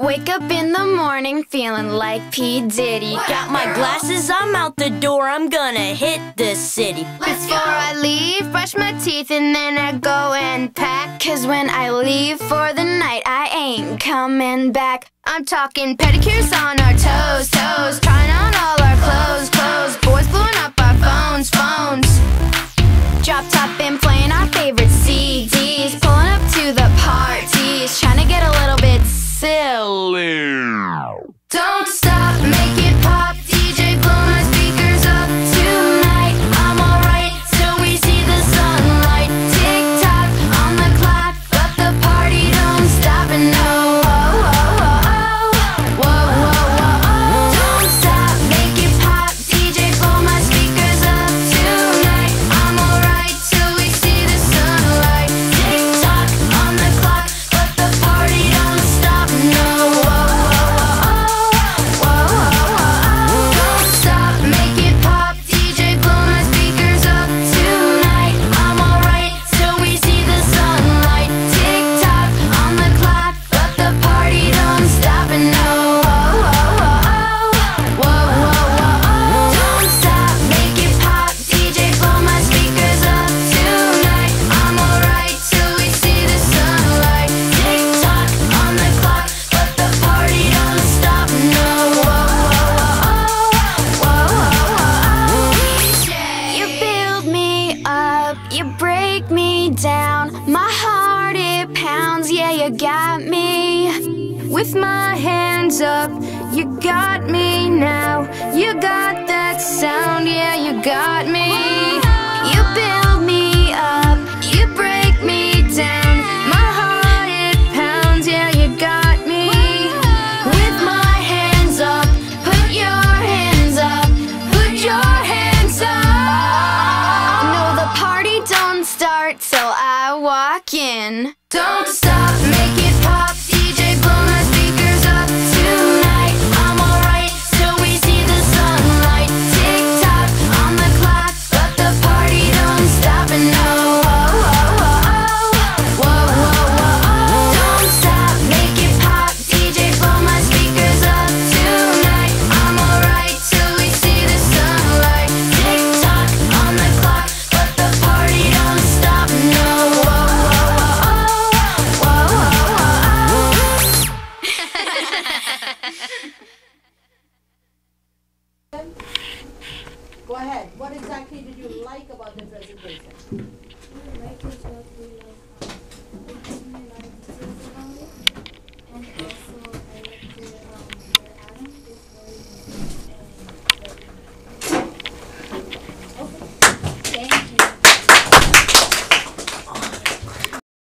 Wake up in the morning feeling like P. Diddy. Got my glasses, I'm out the door, I'm gonna hit the city. Before I leave, brush my teeth and then I go and pack. Cause when I leave for the night, I ain't coming back. I'm talking pedicures on our toes, toes. Trying on all our clothes, clothes. Boys blowing up our phones, phones. Drop top and playing our favorite CDs. Pulling up to the parties. Trying to get a little bit you got me. With my hands up, you got me now. You got that sound, yeah, you got me. walking. Don't stop making Go ahead. What exactly did you like about the presentation?